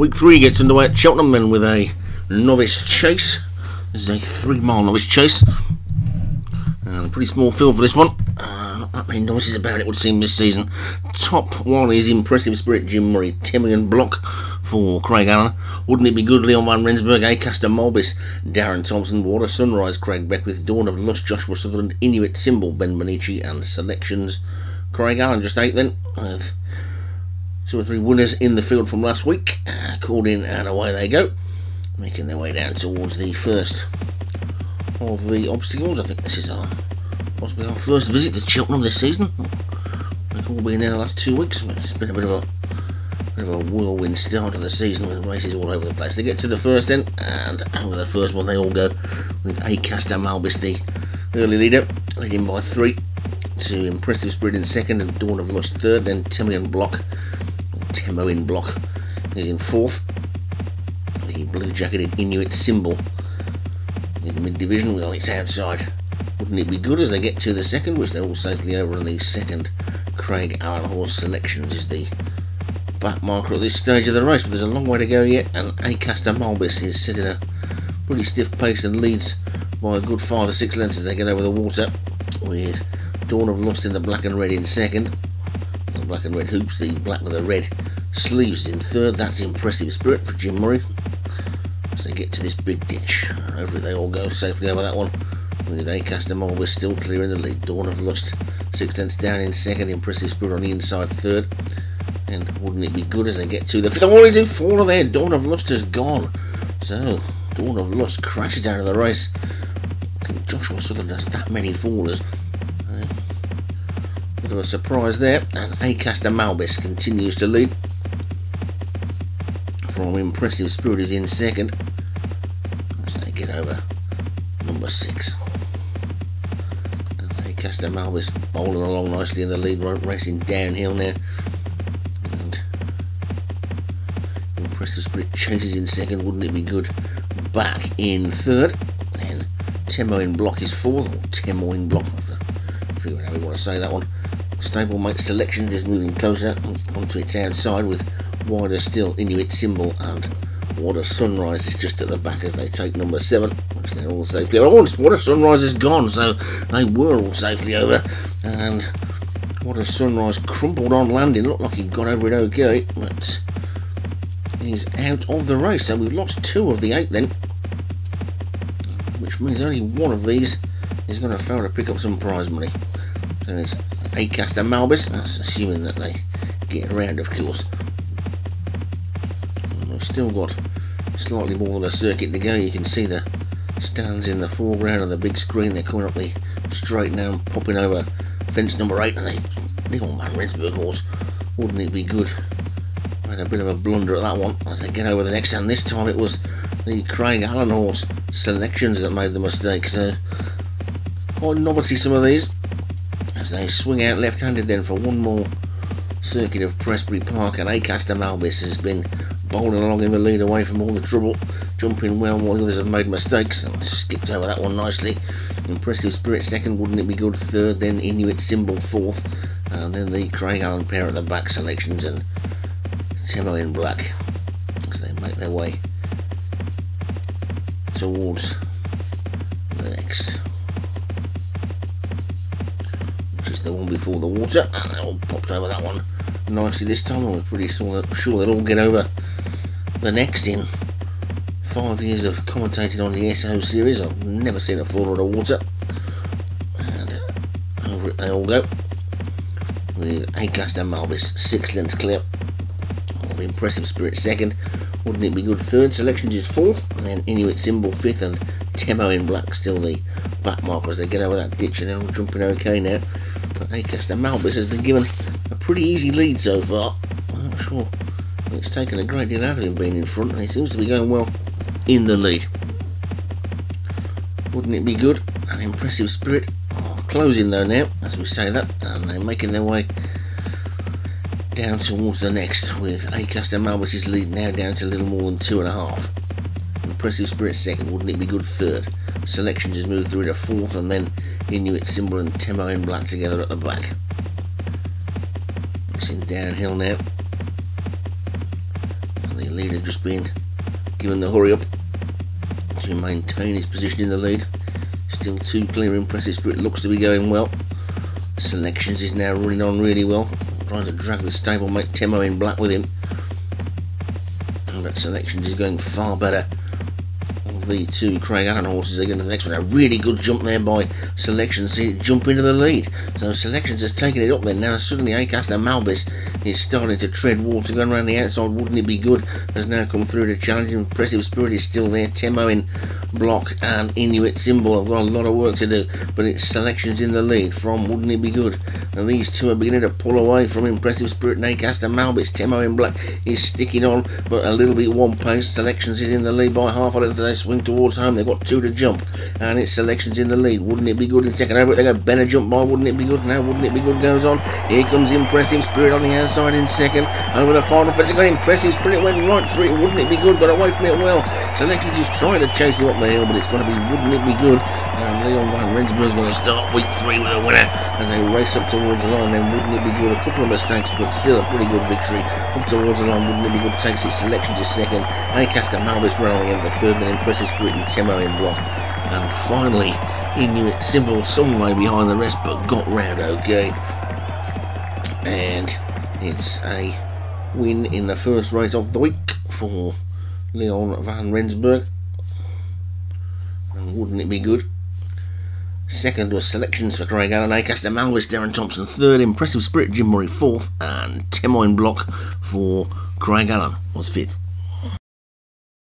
Week three gets underway at Cheltenham with a novice chase. This is a three mile novice chase. And a pretty small field for this one. Uh, not that many novices about it would seem this season. Top one is Impressive Spirit Jim Murray, Temian Block for Craig Allen. Wouldn't it be good Leon Van Rensburg, Acaster Malbis, Darren Thompson, Water Sunrise, Craig Beckwith, Dawn of Lust, Joshua Sutherland, Inuit Symbol, Ben Bonici and selections. Craig Allen just eight then two or three winners in the field from last week. Uh, called in and away they go. Making their way down towards the first of the obstacles. I think this is our possibly our first visit to Cheltenham this season. We've all been there the last two weeks. It's been a bit of a bit of a whirlwind start of the season with races all over the place. They get to the first then, and over the first one they all go with Acaster Malbis, the early leader, leading by three to Impressive Spirit in second and Dawn of Lust third, then Timmy and Block Temo in block is in fourth. The blue jacketed Inuit symbol in mid division on its outside. Wouldn't it be good as they get to the second, which they're all safely over on the second? Craig Allen Horse Selections is the back marker at this stage of the race, but there's a long way to go yet, and Acaster Malbis is setting a pretty stiff pace and leads by a good five or six lengths as they get over the water, with Dawn of Lust in the black and red in second, the black and red hoops, the black with the red sleeves in third. That's impressive spirit for Jim Murray. As they get to this big ditch, over it they all go safely over that one. With We're still clear in the lead. Dawn of Lust, six tenths down in second. Impressive spirit on the inside third. And wouldn't it be good as they get to the fifth? Oh, he's in four there. Dawn of Lust has gone. So, Dawn of Lust crashes out of the race. I think Joshua Sutherland has that many fallers. A surprise there, and Acaster Malbis continues to lead. From Impressive Spirit is in second. As they get over number six. Acaster Malbis bowling along nicely in the lead, racing downhill now. And Impressive Spirit chases in second, wouldn't it be good? Back in third. And Temo in block is fourth, or Temo in block, I figure out how we want to say that one. Stablemate selection is moving closer onto its outside with wider still Inuit Symbol and Water Sunrise is just at the back as they take number seven, which they're all safely over. Oh, Water Sunrise is gone, so they were all safely over. And Water Sunrise crumpled on landing, looked like he got over it okay, but he's out of the race. So we've lost two of the eight then, which means only one of these is going to fail to pick up some prize money. So it's Acaster Malbis, that's assuming that they get around, of course. And we've still got slightly more than a circuit to go. You can see the stands in the foreground of the big screen. They're coming up the straight now and popping over fence number eight. And they, little man, Rensburg horse, wouldn't it be good? Made a bit of a blunder at that one as they get over the next and this time it was the Craig Allen horse selections that made the mistake. So quite novelty some of these as they swing out left-handed then for one more circuit of Prestbury Park and Acaster Malbis has been bowling along in the lead away from all the trouble jumping well while the others have made mistakes and skipped over that one nicely. Impressive Spirit second wouldn't it be good? Third then Inuit Symbol fourth and then the Craig Allen pair at the back selections and Temo in black as they make their way towards the next is the one before the water. And they all popped over that one nicely this time. And we're pretty sure, sure they'll all get over the next in five years of commentating on the SO series. I've never seen a fall on water. And over it they all go. With Acaster Malbis six lengths clear. Impressive Spirit second. Wouldn't it be good third? Selections is fourth. And then Inuit Symbol fifth. And Temo in black still the back marker as they get over that ditch. And they're all jumping okay now. But Acaster Malbis has been given a pretty easy lead so far. I'm not sure it's taken a great deal out of him being in front, and he seems to be going well in the lead. Wouldn't it be good? An impressive spirit. Oh, closing though now, as we say that, and they're making their way down towards the next with Acaster Malbis' lead now down to a little more than two and a half. Impressive Spirit second, wouldn't it be good third? Selections has moved through to fourth, and then Inuit Symbol and Temo in black together at the back. It's in downhill now. And the leader just being given the hurry up to maintain his position in the lead. Still too clear, impressive spirit looks to be going well. Selections is now running on really well. Trying to drag the stablemate Temo in black with him. But Selections is going far better the two Craig Allen horses they go to the next one. A really good jump there by Selections to jump into the lead. So Selections has taken it up there. Now suddenly Acaster Malbis is starting to tread water going around the outside. Wouldn't it be good? Has now come through to challenge. Impressive Spirit is still there. Temo in block and Inuit Symbol. I've got a lot of work to do, but it's Selections in the lead from Wouldn't It Be Good. And these two are beginning to pull away from Impressive Spirit and Acaster Malbis. Temo in black is sticking on, but a little bit one pace. Selections is in the lead by half. I don't think they swing towards home. They've got two to jump, and it's selections in the lead. Wouldn't it be good in second over? They go Benner jump by. Wouldn't it be good now? Wouldn't it be good goes on? Here comes impressive spirit on the outside in second. Over the final fence, got impressive spirit went right through it. Wouldn't it be good? Got away from it well. Selections is trying to chase him up the hill, but it's going to be wouldn't it be good? And Leon van Rensburg's going to start week three with a winner as they race up towards the line. Then wouldn't it be good? A couple of mistakes, but still a pretty good victory up towards the line. Wouldn't it be good? Takes its selections to second. Acaster Malbis running in the third. Then impressive spirit and Temo in block. And finally, Inuit Symbol some way behind the rest, but got round okay. And it's a win in the first race of the week for Leon van Rensburg. And wouldn't it be good? Second was selections for Craig Allen, Acaster Malbis, Darren Thompson. Third, Impressive Spirit, Jim Murray. Fourth, and Temo in block for Craig Allen was fifth.